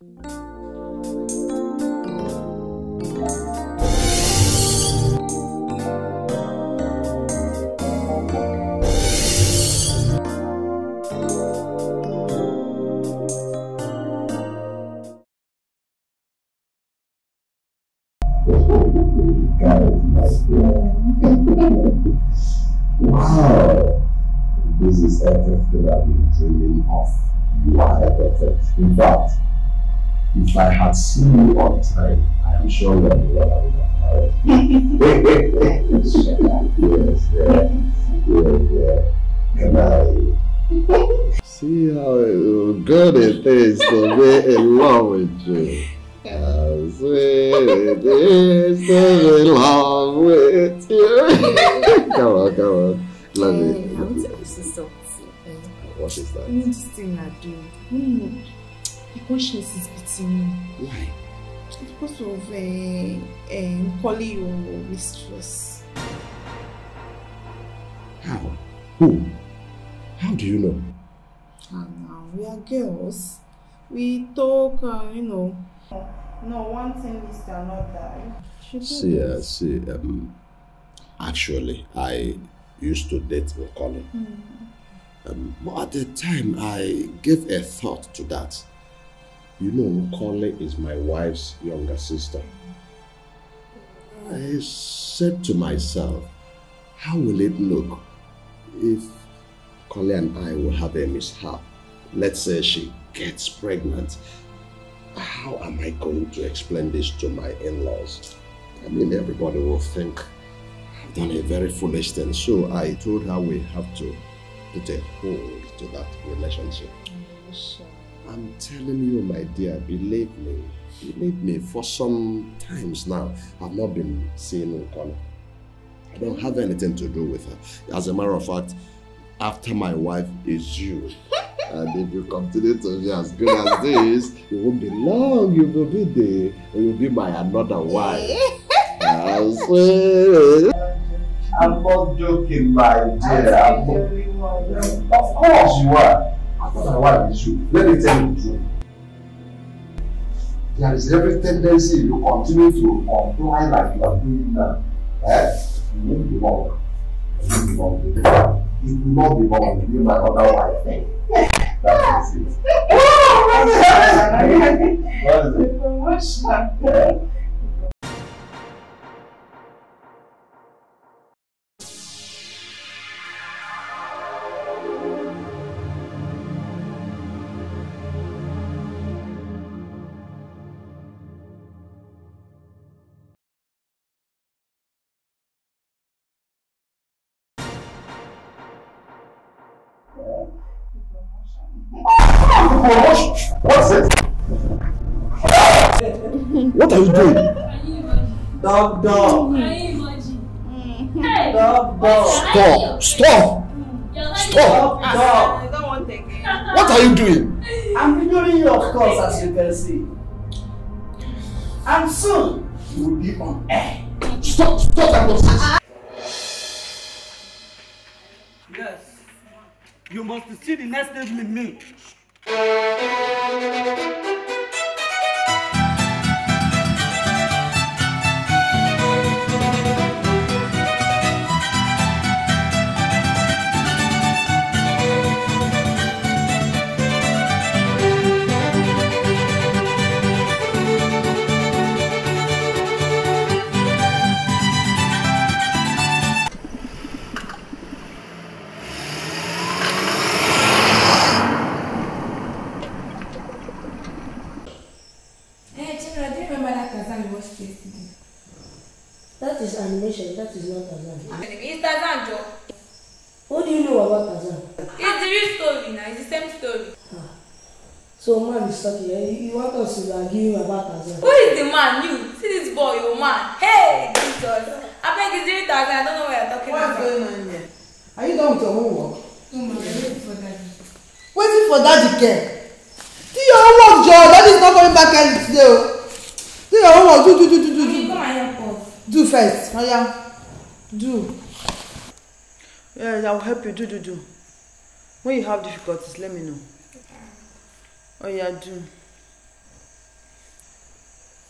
wow, this is everything I've been dreaming of. You are everything. In fact, if I had seen you on time, I am sure you are the one I would have married. yes, yeah, yes, yeah. Can I? See how good it is to be in love with you. How sweet it is to be in love with you. come on, come on. Let me. I want to ask you something. eh. What is that? You know this thing I do. No, my conscience is beating me. Why? Because of uh, uh, calling your mistress. How? Who? How do you know? And now we are girls. We talk, uh, you know. No, one thing is another. See, uh, see, um, actually, I used to date Macaulay. Mm. Um, but at the time, I gave a thought to that. You know, Macaulay is my wife's younger sister. I said to myself, how will it look if Macaulay and I will have a mishap? Let's say she gets pregnant. How am I going to explain this to my in-laws? I mean, everybody will think I've done a very foolish thing. So I told her we have to put a hold to that relationship. I'm telling you, my dear, believe me, believe me, for some times now, I've not been seeing Nkone. I don't have anything to do with her. As a matter of fact, after my wife is you. and if you continue to be as good as this, it won't be long. You will be the, you will be my another wife. I swear. I'm not joking, my dear. I'm not- Of course you are. I thought my wife is you. Let me tell you the truth. There is every tendency you continue to comply like you are doing now. Eh? You won't be long. You won't be long. It will not be long. You will be my other wife. That is it. What is it? Eh? Promotion? Dog, dog. Dog, Stop! dog. Stop! Stop! Dog. What are you doing? I'm videoing you, of course, as you can see. And soon, you will be on air. Stop! Stop that nonsense! Yes. You must see the next level in me. To argue about Tarzan? Who is the man? You. See this boy, your man. Hey, Jesus. I beg it's real Tarzan. I don't know what you're talking What's about. going on here? Are you done with your homework? Oh my God, wait for that. Waiting for daddy care. Do your homework, Joe. Daddy is not coming back early today. oh. Do your homework. Do, do, do, do, do, do. come and help us. Do first. Oh, yeah. Do. Yes, I will help you. Do, do, do. When you have difficulties, let me know. Oh, yeah, do.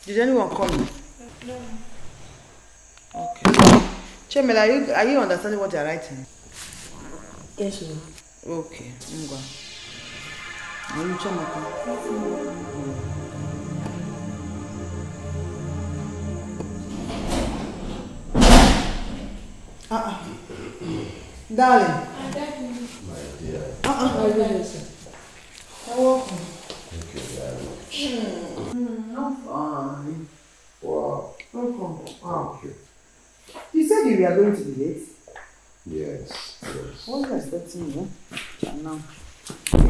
Did anyone call you? No. Okay. Chemela, are you, are you understanding what you're writing? Yes, ma'am. Okay, ngwa. Are you Chiamaka? Ah, ah. Darling. How are you sir? You're welcome. I'm fine. Wow. Welcome. Wow. Thank you. You said you were going to be late. Yes, yes. I wasn't expecting you.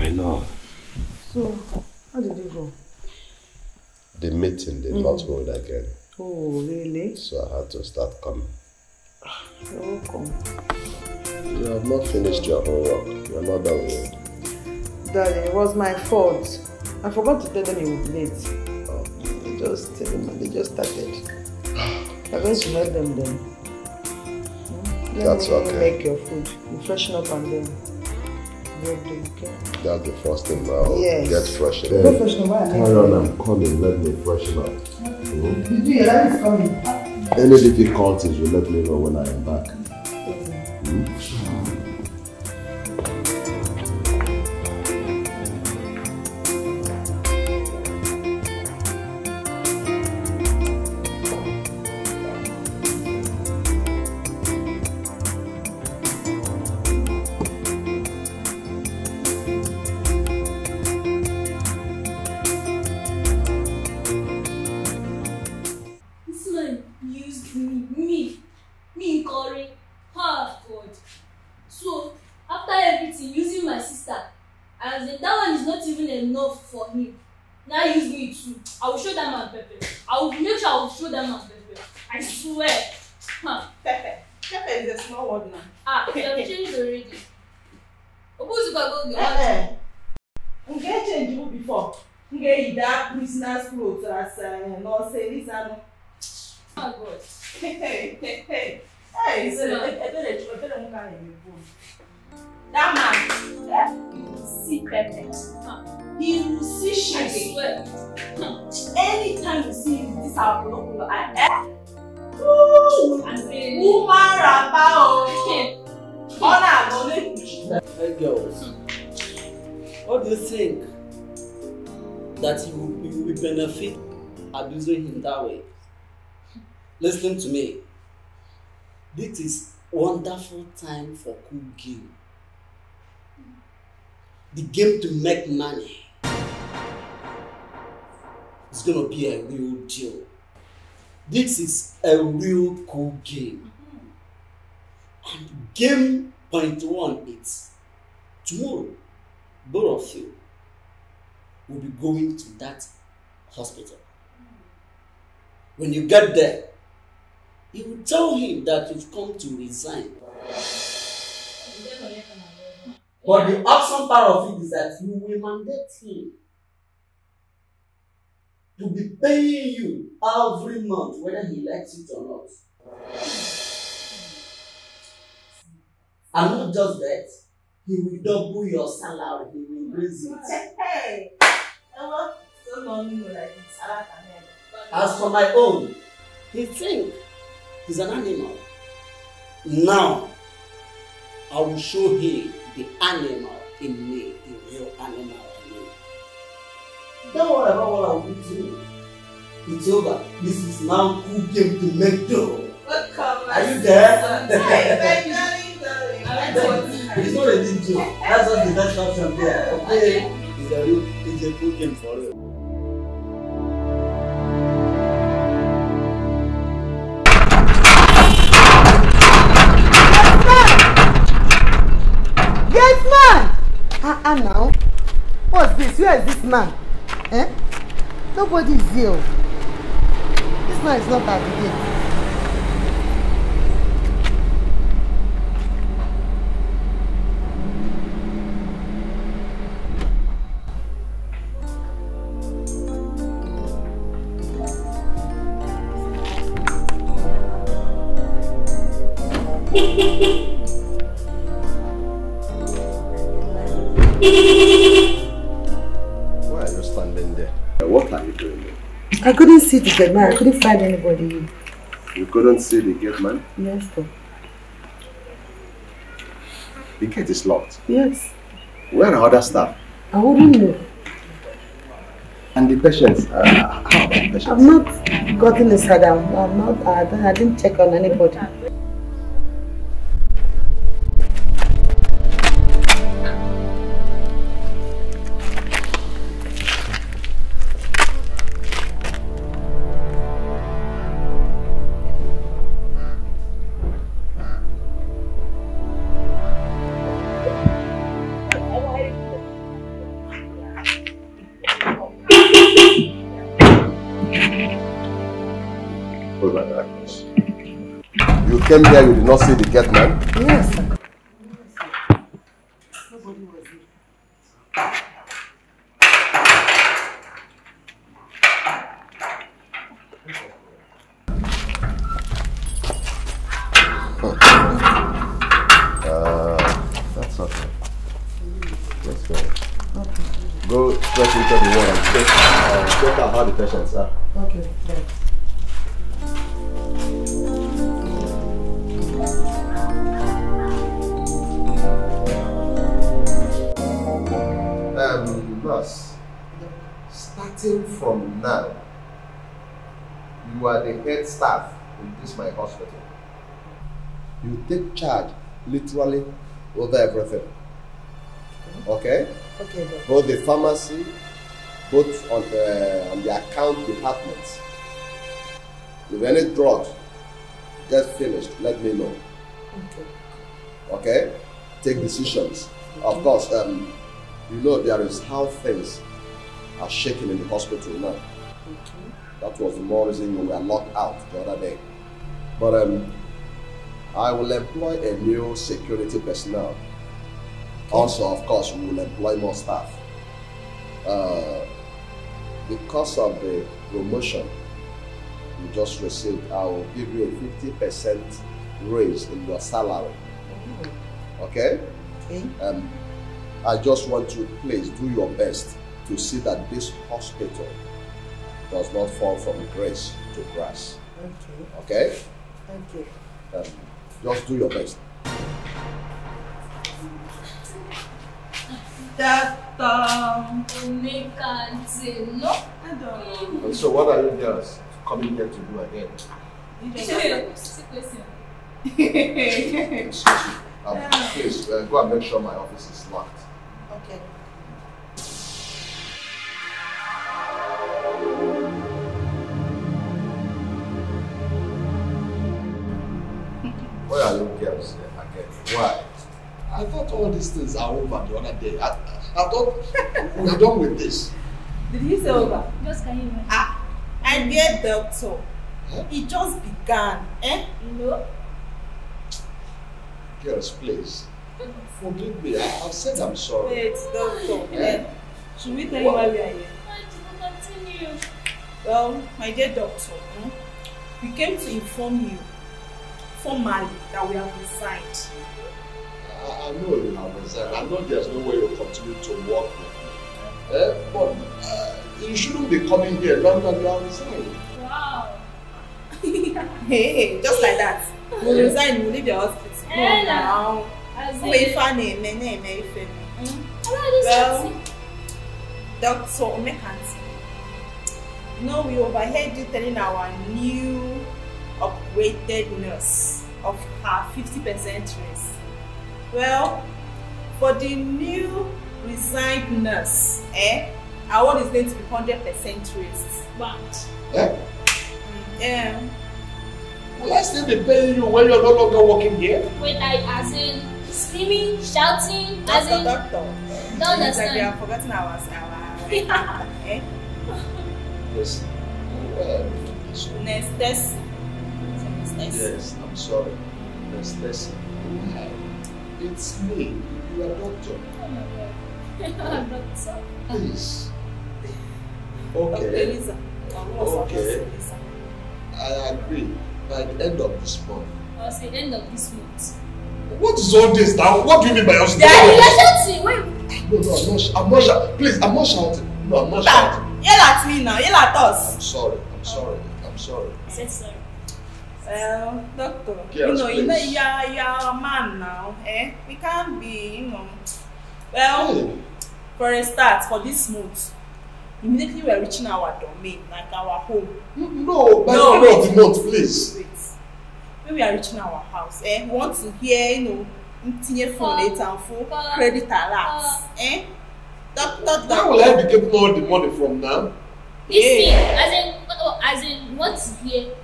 I know. So, how did you go? The meeting did not mm. hold again, Oh, really? so I had to start coming. You're welcome. You have not finished your homework. You're not done with it. Darling, it was my fault. I forgot to tell them you would be late. Oh. Just tell them, they just started. I'm going to help them then. Hmm? Let That's me okay. make your food. You freshen up and then break them, okay? That's the first thing now. Yes. Get fresh. Go Then freshen up make carry on, I'm coming. Let me freshen up. Did you? Your dad is coming. Any difficulties, you let me know when I am back. That man, yeah, you will see perfect. He will see shady. Anytime you see him, this will blow your eye. Eh? Ooh, woman rapa o. Honor go make you shoot. Hey girls, what do you think that you will, you will benefit abusing him that way? Listen to me. This is wonderful time for cool game. The game to make money. It's gonna be a real deal. This is a real cool game. And game point one is tomorrow, both of you will be going to that hospital. When you get there, you will tell him that you've come to resign. But the awesome part of it is that you will mandate him to be paying you every month, whether he likes it or not. And not just that, he will double your salary, he will raise it. Hey, ever so long you like this, alaka As for my own, he think he's an animal. Now, I will show him the animal in me, the real animal in me. Don't worry about what I will do. It's over. This is now cool game to make. Welcome, Are you there? Hey, darling, darling. I It's not a big deal. That's just the best option there. Okay? It's a real, it's a cool game for you. Yes, man! Ah, ah, now. What's this? Where is this man? Eh? Nobody is here. This man is not at the gate. See the gate man. I couldn't find anybody. You couldn't see the gate man? Yes, sir. The gate is locked. Yes. Where are other staff? I wouldn't know. And the patients? Uh, how about the patients? I've not gotten a sadam. I'm not. I, don't- I didn't check on anybody. Came here, you did not see the gate man? Yes, sir. Uh, that's okay. Let's go. Go straight into the wall and check, uh, check out how the patients are. Okay. Starting from now, you are the head staff in this my hospital. You take charge, literally, over everything. Okay? Okay, then. Both the pharmacy, both on the, on the account departments. If any drug get finished, let me know. Okay. Okay? Take decisions. Of course, um, you know there is how things are shaking in the hospital now. That was the more reason you were locked out the other day. But um, I will employ a new security personnel. Also, of course, we will employ more staff. Uh, because of the promotion you just received, I will give you a 50% raise in your salary. Okay? Okay. Um, I just want you, please do your best to see that this hospital does not fall from grace to grass. Okay. Okay? Okay. Um, just do your best. Doctor. No? I don't And so, what are you girls coming here to do again? Excuse me. Um, please uh, go and make sure my office is locked. Okay. Why are you girls here again? Why? I thought all these things are over the other day. I, I thought we are done with this. Did he say over? Just can you imagine? Ah, I dear doctor. Huh? It just began. Eh? You know? Girls, please. Forgive me. I, I've said I'm sorry. Wait, doctor. Eh? Eh? Should we tell you why we are here? Why do you continue? Well, my dear doctor, hmm, we came to inform you formally that we have resigned. I, I know you have resigned. I know there's no way you'll continue to work with me. Eh? But uh, you shouldn't be coming here now that you have resigned. Wow. Hey, hey, just like that. We resign, we leave the hospital. No, Eh, now. As Mgbe ife a na-eme na-eme ife. Hmm? Well, Well, Dr. Omekanti, you know, we overheard you telling our new upgraded nurse of her 50% raise. Well, for the new resigned nurse, eh, our one is going to be 100% raised. but Eh? Yeah. Will I still be paying you when you're no longer working here? wait, I as in screaming, shouting, as Doctor, in doctor. don't It's like we understand. have forgotten our, our eh? Yes. Well, so- Nestesi. Nestesi. yes, I'm sorry. Miss Stacy. Why? It's me. You are doctor. Oh my god. Doctor. Please. Dr. Okay. Eliza. Okay. I agree. By the end of this month. I was the end of this month. What is all this now? What do you mean by your Yeah, you are shouting. Wait. No, no, I'm not. I'm not shouting. Please, I'm not shouting. No, I'm not shouting. Yell at me now. Yell at us. I'm sorry. I'm sorry. I'm sorry. I said sorry. Well, doctor, Yes, you know, you know, please. you're, you're a man now, eh? We can't be, you know. Well, Hey, for a start, for this month, immediately we're reaching our domain, like our home. no, by No, the end of the month, please. Wait. When we are reaching our house, eh? We want to hear, you know, ntinye phone later and full credit alert, eh? Doctor, Where will I be getting all the money from now? This thing, Yeah. as in, oh, as in, what to hear?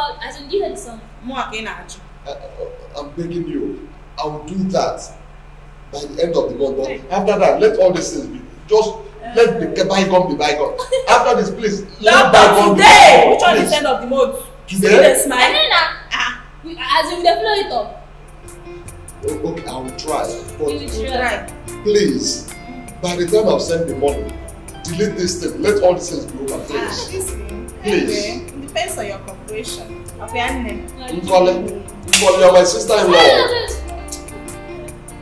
Call, call, call. As in, do you hear the song? Mo ake na aju. I, I, I'm begging you. I will do that by the end of the month. But after that, let all these things be. Just let the bygone be bygone. After this, please, let Doctor, bygone be today! bygone. Which one is Please. end of the month? Today? See the And smile? then, uh, Ah, we, as in, they flow it up. Oh, Okay, I will try. We will But try. please, by the time I've sent the money, delete this thing. Let all these things be over, Ah, please. this thing. Please. Anyway, it depends on your cooperation. Okay, Anne. Nkole, Nkole, you're my sister-in-law.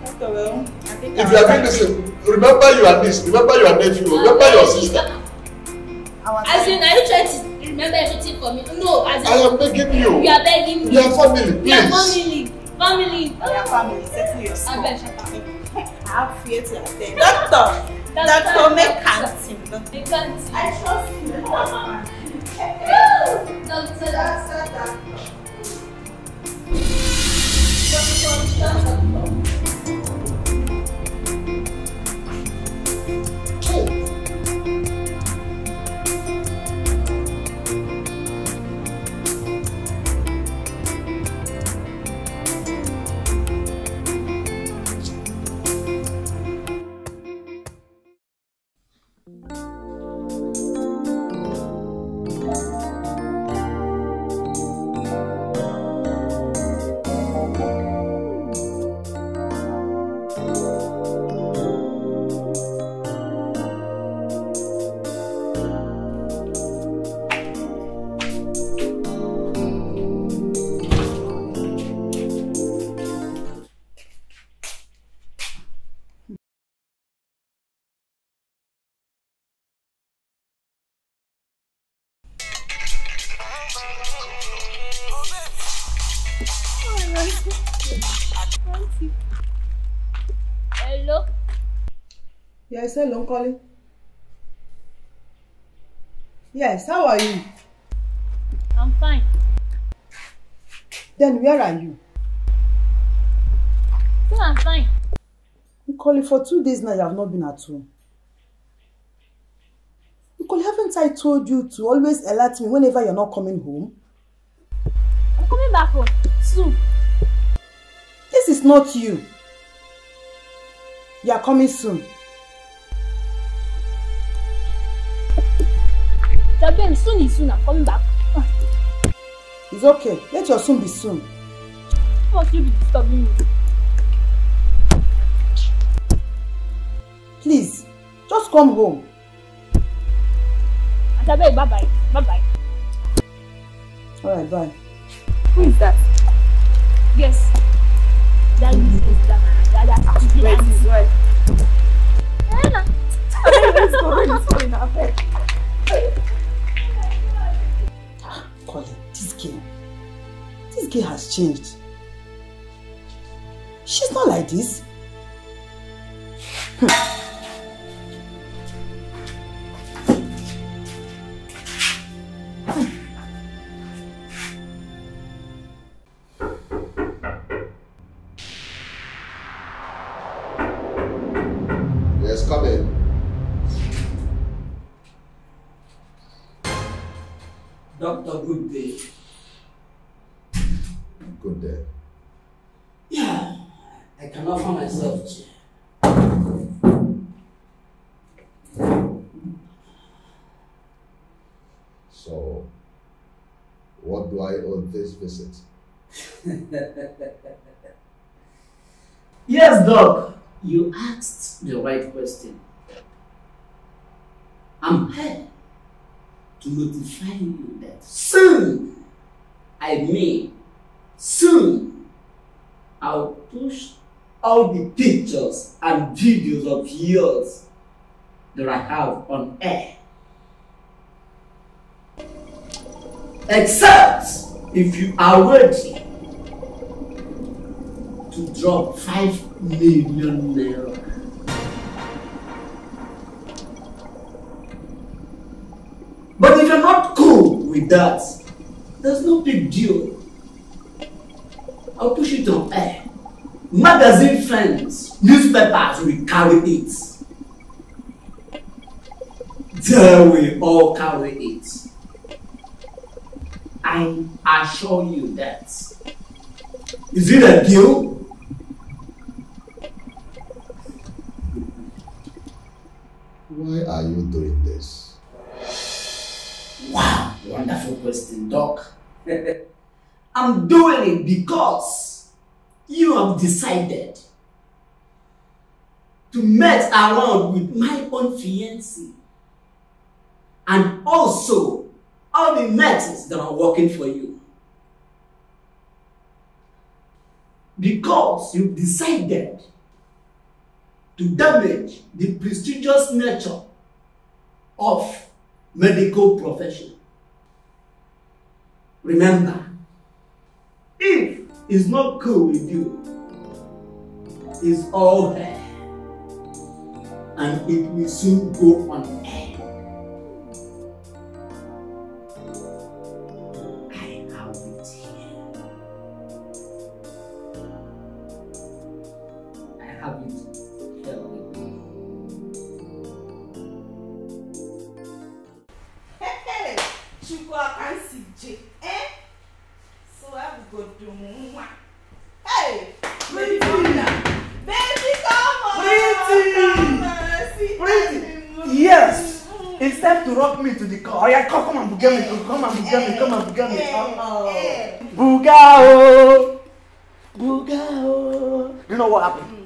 Doctor, well, I think If you are doing this, remember your niece, remember your nephew, remember your sister. As in, are you trying to remember everything for me? No, as I in, am begging you. you are begging me. We are family, We are please. family. Family. Your family, settle your up. I have fear to attend. Doctor, Doctor, make canteen. I can't. I trust you. Doctor, doctor. Hello. Yes, hello, Nkole. Yes, how are you? I'm fine. Then where are you? So I'm fine. Nkole, for two days now you have not been at home. Nkole, haven't I told you to always alert me whenever you're not coming home? I'm coming back home soon. This is not you. You are coming soon. Again, soon is soon. I'm coming back. It's okay. Let your soon be soon. Why must you be disturbing me? Please, just come home. Abeg, bye bye. Bye bye. Alright, bye. Who is that? Yes. That is is that that that stupid Wait, auntie. his wife. Eh, na. Let's go. Let's go in our bed. Girl has changed. She's not like this. Hmm. Yes, come in. Doctor, good day. Good day. Yeah, I can offer myself. So, what do I owe this visit? Yes, Doc. You asked the right question. I'm here to notify you that soon, I mean soon, I'll push all the pictures and videos of yours that I have on air. Except if you are ready to drop 5 million naira. But if you're not cool with that, there's no big deal. I'll push it on air. Magazine friends, newspapers will carry it. They will all carry it. I assure you that. Is it a deal? Why are you doing this? Wow, wonderful question, Doc. I'm doing it because you have decided to mess around with my own fiancé and also all the nurses that are working for you. Because you've decided to damage the prestigious nature of medical profession. Remember, if it's not cool with you, it's all there. And it will soon go on Yes. Time to rock me to the car. Oh, yeah, come, come and buga me. Come and buga me. Come and buga me. Eh. Buga oh. Buga oh. You know what happened?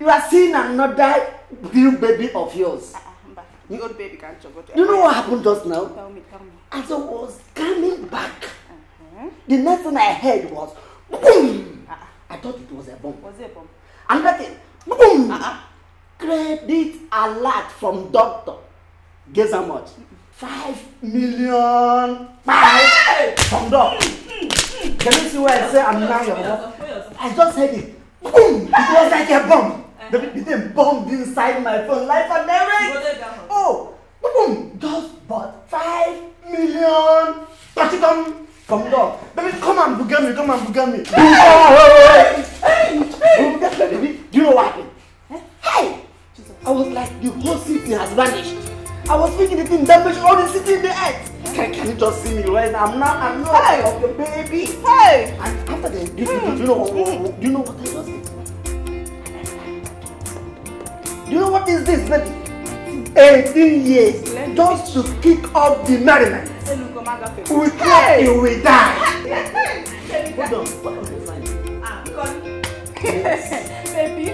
you are seeing another new baby of yours. Mba, the old baby can't chop. You know what happened just now? Tell me, tell me. As I was coming back, the next thing I heard was boom. I thought it was a bomb. Was it a bomb? Another thing, boom. Credit alert from doctor. Guess how much? Five million. Five from doctor. Can you see where I say I'm now your boss? I just heard it. Boom! It was like a bomb. The, the thing bombed inside my phone, life and everything. Oh, boom! Just bought five million. On from dog. Baby, come and buga me, come and buga me. I thinking the thing damaged all the city in the earth. Can, can you just see me right now? I'm now, I'm now Hey! of the baby. Hey! And after the, do, do, do you know what, do you know what I just did? Do you know what is this, baby? 18 years just to kick off the merriment. We clap till we die. Hold on, what was the sign? Ah, because baby,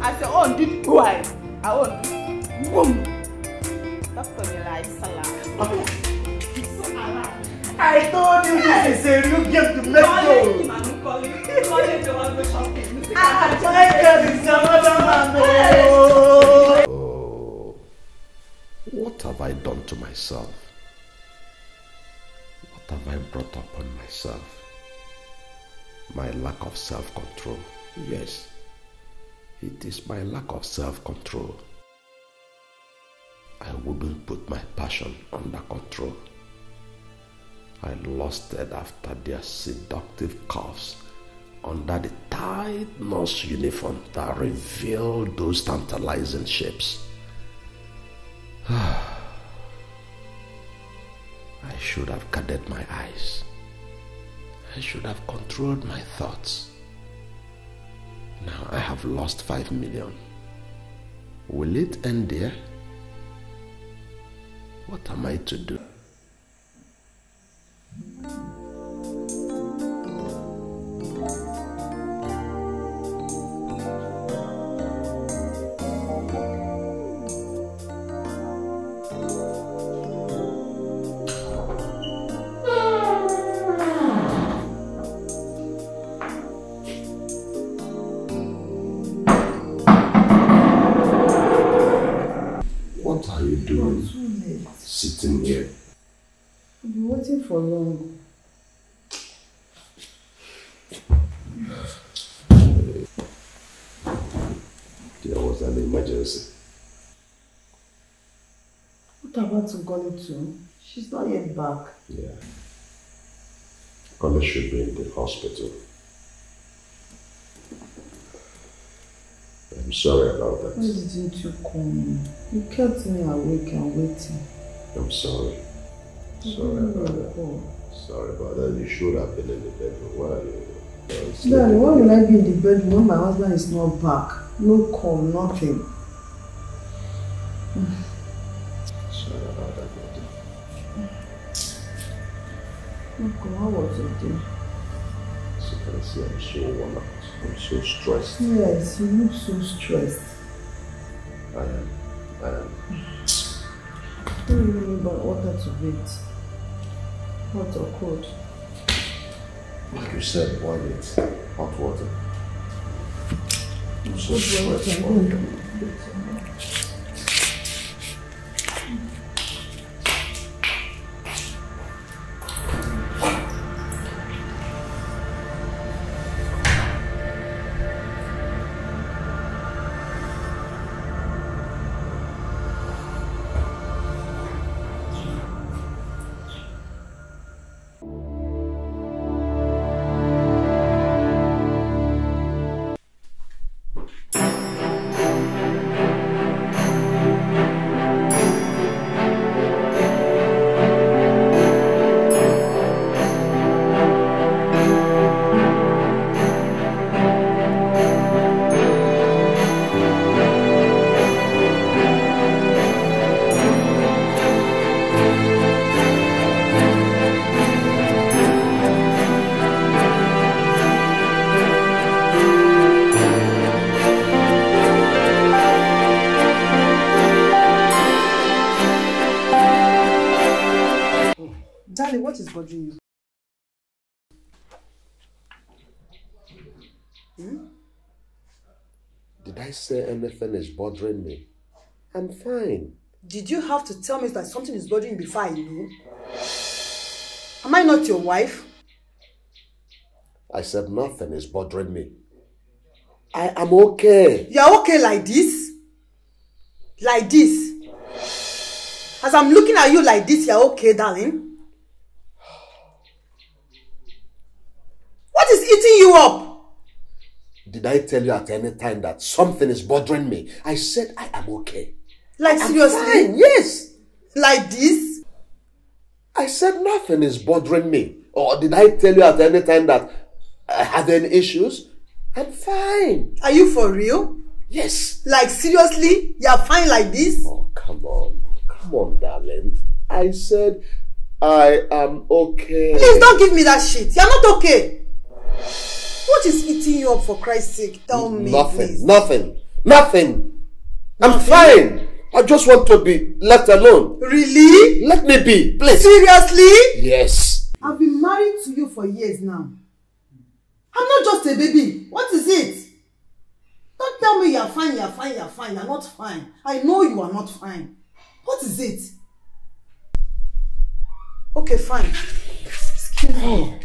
as your own did why? I own. Boom. Doctor Nila is salah. I told you this is a real game to make Calling him goals. and calling. Calling the go shopping. God is another man. Oh, what have I done to myself? What have I brought upon myself? My lack of self control. Yes, it is my lack of self control. I wouldn't put my passion under control. I lusted after their seductive curves under the tight nurse uniform that revealed those tantalizing shapes. I should have guarded my eyes. I should have controlled my thoughts. Now I have lost five million. Will it end there? What am I to do? There was an emergency. What about Ngoli too? She's not yet back. Yeah. Connie should be in the hospital. I'm sorry about that. Why didn't you call me? You kept me awake and waiting. I'm sorry. Sorry about know that. call. Sorry about that. You should have been in the bedroom. Why are you? Darling, why will I be in the bedroom when my husband is not back? No call, nothing. Sorry about that. Martin. Okay, how was your day? As you can see, I'm so worn out. I'm so stressed. Yes, you look so stressed. I am. I am. Don't you remember water to bathe? Hot or cold? Like you said, why need hot water? Cold water is bothering me? I'm fine. Did you have to tell me that something is bothering you before I knew? Am I not your wife? I said nothing is bothering me. I am okay. You're okay like this? Like this? As I'm looking at you like this, you're okay, darling? What is eating you up? Did I tell you at any time that something is bothering me? I said I am okay. Like I'm seriously? fine, yes. Like this? I said nothing is bothering me. Or did I tell you at any time that I had any issues? I'm fine. Are you for real? Yes. Like seriously? You're fine like this? Oh, come on. Come on, darling. I said I am okay. Please don't give me that shit. You're not okay. What is eating you up for Christ's sake? Tell me, Nothing. please. Nothing. Nothing. I'm Nothing? fine. I just want to be left alone. Really? Let me be, please. Seriously? Yes. I've been married to you for years now. I'm not just a baby. What is it? Don't tell me you're fine, you're fine, you're fine. You're not fine. I know you are not fine. What is it? Okay, fine. Excuse me.